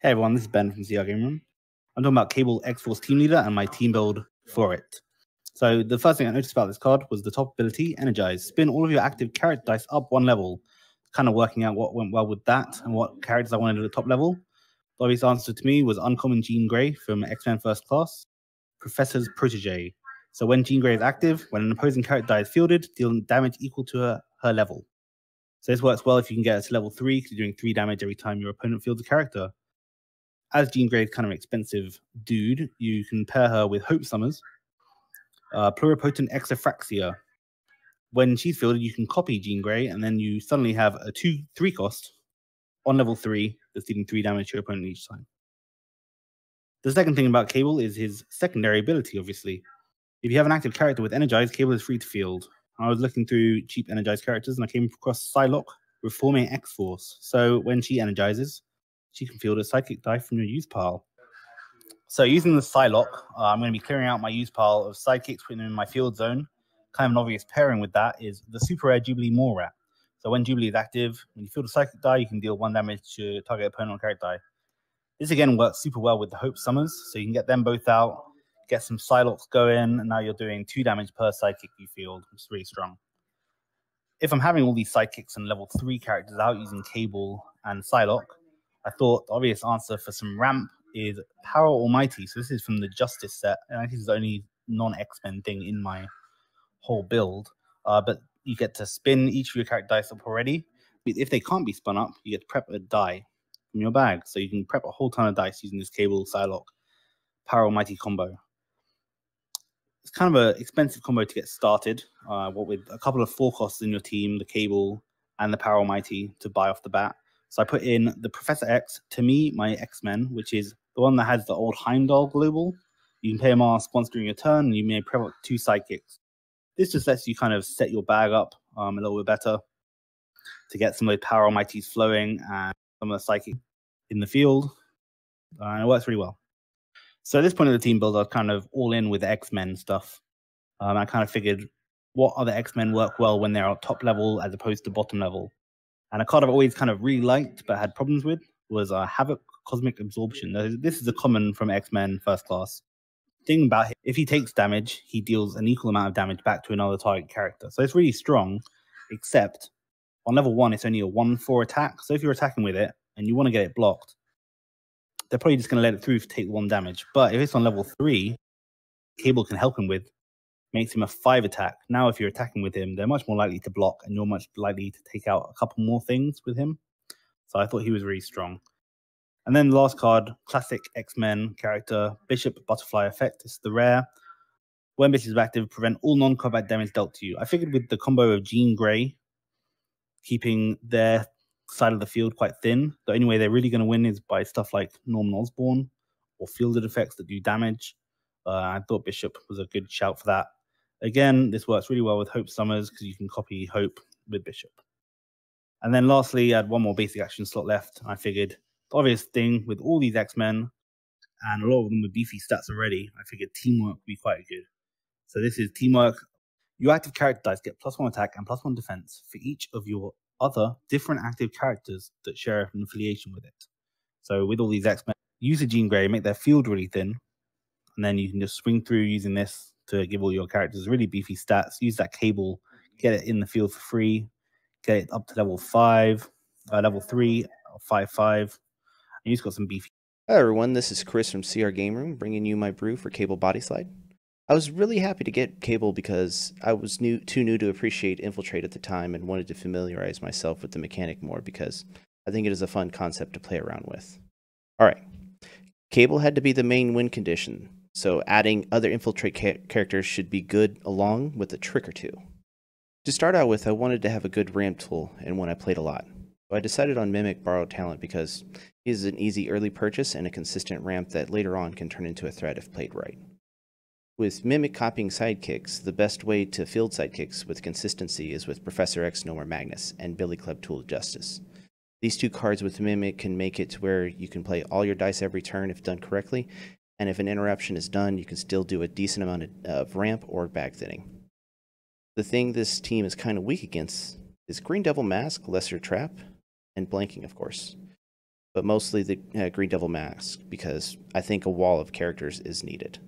Hey everyone, this is Ben from CR Game Room. I'm talking about Cable X Force Team Leader and my team build for it. So the first thing I noticed about this card was the top ability, Energize. Spin all of your active character dice up one level. Kind of working out what went well with that and what characters I wanted at the top level. The obvious answer to me was Uncommon Jean Grey from X-Men First Class, Professor's Protege. So when Jean Grey is active, when an opposing character die is fielded, dealing damage equal to her, her level. So this works well if you can get it to level three, because you're doing three damage every time your opponent fields a character. As Jean Grey is kind of an expensive dude, you can pair her with Hope Summers, uh, Pluripotent Exophraxia. When she's fielded, you can copy Jean Grey, and then you suddenly have a two three cost on level three that's dealing three damage to your opponent each time. The second thing about Cable is his secondary ability, obviously. If you have an active character with Energize, Cable is free to field. I was looking through cheap Energized characters and I came across Psylocke Reforming X Force. So when she energizes, she can field a psychic die from your use pile. So using the Psylocke, uh, I'm going to be clearing out my use pile of sidekicks, putting them in my field zone. Kind of an obvious pairing with that is the super rare Jubilee Mall Rat. So when Jubilee is active, when you field a psychic die, you can deal one damage to target opponent or character die. This again works super well with the Hope Summers, so you can get them both out, get some Psylocks going, and now you're doing two damage per psychic you field, which is really strong. If I'm having all these sidekicks and level three characters out using Cable and Psylocke, I thought the obvious answer for some ramp is Power Almighty. So this is from the Justice set, and I think it's the only non-X Men thing in my whole build. Uh, but you get to spin each of your character dice up already. If they can't be spun up, you get to prep a die from your bag. So you can prep a whole ton of dice using this Cable Psylocke Power Almighty combo. It's kind of an expensive combo to get started. Uh, what with a couple of four costs in your team, the Cable and the Power Almighty to buy off the bat. So I put in the Professor X, to me, my X Men, which is the one that has the old Heimdall global. You can pay a mask once during your turn, and you may prep up two sidekicks. This just lets you kind of set your bag up um, a little bit better to get some of the power almighties flowing and some of the psychic in the field. Uh, and it works really well. So at this point of the team build, I was kind of all in with X Men stuff. Um, I kind of figured what other X Men work well when they're at top level as opposed to bottom level. And a card I've always kind of really liked but had problems with was uh, Havoc Cosmic Absorption. This is a common from X Men First Class. Thing about him, if he takes damage, he deals an equal amount of damage back to another target character. So it's really strong, except on level one, it's only a 1 4 attack. So if you're attacking with it and you want to get it blocked, they're probably just going to let it through to take one damage. But if it's on level three, Cable can help him with makes him a five attack. Now, if you're attacking with him, they're much more likely to block, and you're much likely to take out a couple more things with him. So I thought he was really strong. And then the last card, classic X Men character, Bishop Butterfly Effect. It's the rare. When Bishop is active, prevent all non combat damage dealt to you. I figured with the combo of Jean Grey, keeping their side of the field quite thin, the only way they're really going to win is by stuff like Norman Osborn or fielded effects that do damage. Uh, I thought Bishop was a good shout for that. Again, this works really well with Hope Summers because you can copy Hope with Bishop. And then lastly, I had one more basic action slot left. I figured the obvious thing with all these X Men, and a lot of them with beefy stats already, I figured teamwork would be quite good. So this is teamwork. Your active character dice get plus one attack and plus one defense for each of your other different active characters that share an affiliation with it. So with all these X Men, use a Jean Grey, make their field really thin, and then you can just swing through using this to give all your characters really beefy stats. Use that cable, get it in the field for free, get it up to level five, uh, level three, five five. And you've got some beefy. Hi everyone, this is Chris from CR Game Room, bringing you my brew for Cable Body Slide. I was really happy to get Cable because I was new, too new to appreciate Infiltrate at the time and wanted to familiarize myself with the mechanic more because I think it is a fun concept to play around with. All right, Cable had to be the main win condition, so adding other infiltrate ca- characters should be good along with a trick or two. To start out with, I wanted to have a good ramp tool and one I played a lot. So I decided on Mimic Borrowed Talent because he is an easy early purchase and a consistent ramp that later on can turn into a threat if played right. With Mimic copying sidekicks, the best way to field sidekicks with consistency is with Professor X No More Magnus and Billy Club Tool of Justice. These two cards with Mimic can make it to where you can play all your dice every turn if done correctly, and if an interruption is done, you can still do a decent amount of, ramp or bag thinning. The thing this team is kind of weak against is Green Devil Mask, Lesser Trap, and Blanking, of course. but mostly the uh, Green Devil Mask because I think a wall of characters is needed.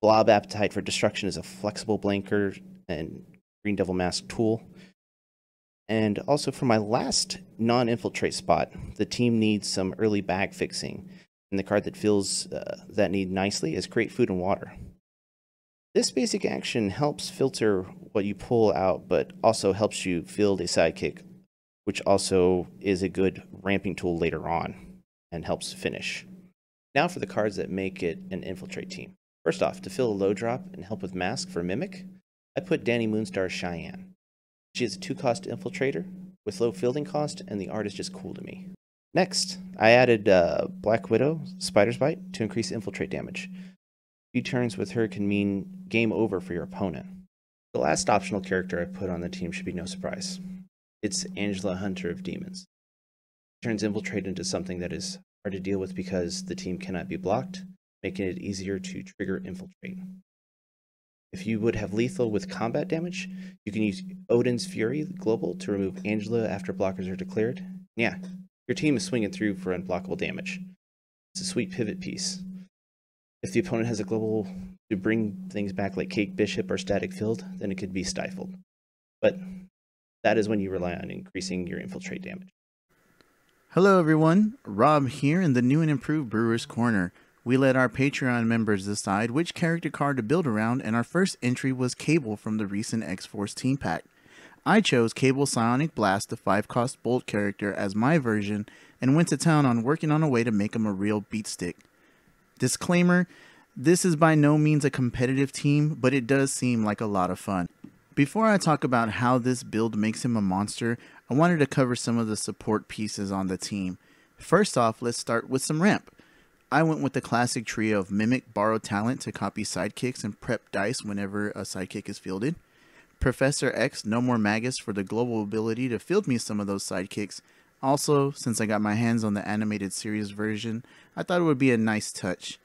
Blob Appetite for Destruction is a flexible blanker and Green Devil Mask tool. And also for my last non infiltrate spot, the team needs some early bag fixing. And the card that fills uh, that need nicely is Create Food and Water. This basic action helps filter what you pull out, but also helps you field a sidekick, which also is a good ramping tool later on and helps finish. Now for the cards that make it an infiltrate team. First off, to fill a low drop and help with mask for Mimic, I put Dani Moonstar Cheyenne. She is a two cost infiltrator with low fielding cost, and the art is just cool to me. Next, I added uh, Black Widow Spider's Bite to increase infiltrate damage. Few turns with her can mean game over for your opponent. The last optional character I put on the team should be no surprise. It's Angela Hunter of Demons. She turns infiltrate into something that is hard to deal with because the team cannot be blocked, making it easier to trigger infiltrate. If you would have lethal with combat damage, you can use Odin's Fury Global to remove Angela after blockers are declared. Yeah, your team is swinging through for unblockable damage. It's a sweet pivot piece. If the opponent has a global to bring things back like Kate Bishop or Static Field, then it could be stifled. But that is when you rely on increasing your infiltrate damage. Hello, everyone. Rob here in the new and improved Brewer's Corner. We let our Patreon members decide which character card to build around, and our first entry was Cable from the recent X Force Team Pack. I chose Cable Psionic Blast, the 5 cost Bolt character, as my version, and went to town on working on a way to make him a real beatstick. Disclaimer this is by no means a competitive team, but it does seem like a lot of fun. Before I talk about how this build makes him a monster, I wanted to cover some of the support pieces on the team. First off, let's start with some ramp. I went with the classic trio of Mimic, Borrow Talent to copy sidekicks and prep dice whenever a sidekick is fielded. Professor X, No More Magus for the global ability to field me some of those sidekicks. Also, since I got my hands on the animated series version, I thought it would be a nice touch.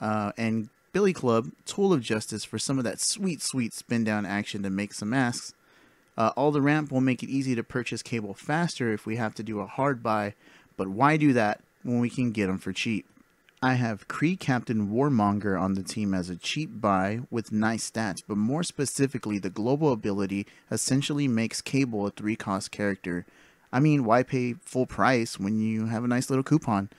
Uh, and Billy Club, Tool of Justice for some of that sweet, sweet spin down action to make some masks. Uh, all the ramp will make it easy to purchase cable faster if we have to do a hard buy, but why do that when we can get them for cheap? I have Kree Captain Warmonger on the team as a cheap buy with nice stats, but more specifically, the global ability essentially makes Cable a three cost character. I mean, why pay full price when you have a nice little coupon?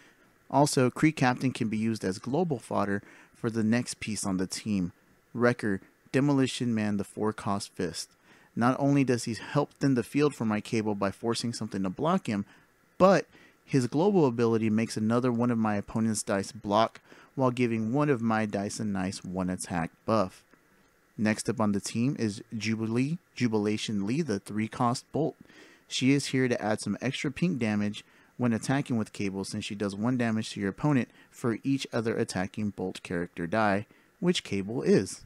Also, Kree Captain can be used as global fodder for the next piece on the team Wrecker, Demolition Man, the four cost fist. Not only does he help thin the field for my cable by forcing something to block him, but his global ability makes another one of my opponent's dice block while giving one of my dice a nice one attack buff. Next up on the team is Jubilee, Jubilation Lee, the 3 cost bolt. She is here to add some extra pink damage when attacking with Cable since she does 1 damage to your opponent for each other attacking bolt character die, which Cable is.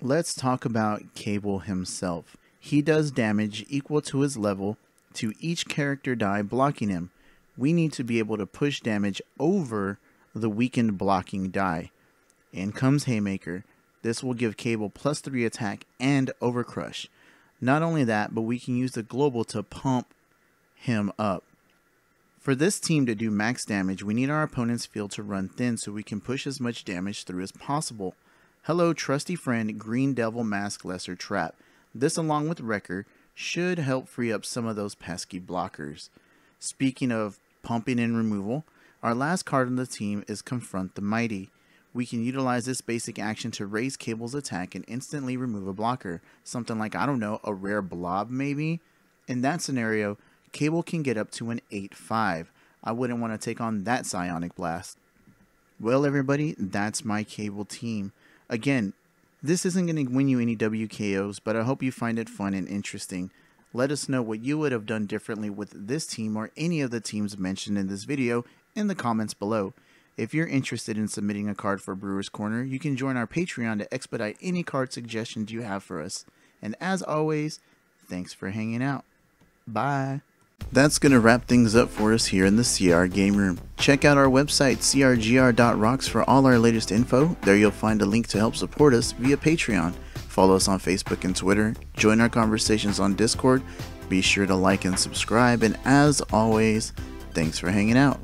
Let's talk about Cable himself. He does damage equal to his level to each character die blocking him. We need to be able to push damage over the weakened blocking die. In comes Haymaker. This will give Cable plus 3 attack and Overcrush. Not only that, but we can use the global to pump him up. For this team to do max damage, we need our opponent's field to run thin so we can push as much damage through as possible. Hello, trusty friend Green Devil Mask Lesser Trap. This, along with Wrecker, should help free up some of those pesky blockers. Speaking of pumping and removal, our last card on the team is Confront the Mighty. We can utilize this basic action to raise Cable's attack and instantly remove a blocker. Something like, I don't know, a rare blob maybe? In that scenario, Cable can get up to an 8-5. I wouldn't want to take on that Psionic Blast. Well, everybody, that's my Cable team. Again, this isn't going to win you any WKOs, but I hope you find it fun and interesting. Let us know what you would have done differently with this team or any of the teams mentioned in this video in the comments below. If you're interested in submitting a card for Brewer's Corner, you can join our Patreon to expedite any card suggestions you have for us. And as always, thanks for hanging out. Bye. That's going to wrap things up for us here in the CR Game Room. Check out our website, crgr.rocks, for all our latest info. There you'll find a link to help support us via Patreon. Follow us on Facebook and Twitter. Join our conversations on Discord. Be sure to like and subscribe. And as always, Thanks for hanging out.